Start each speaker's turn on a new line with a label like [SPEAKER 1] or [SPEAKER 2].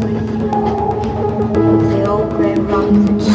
[SPEAKER 1] The old grey rocks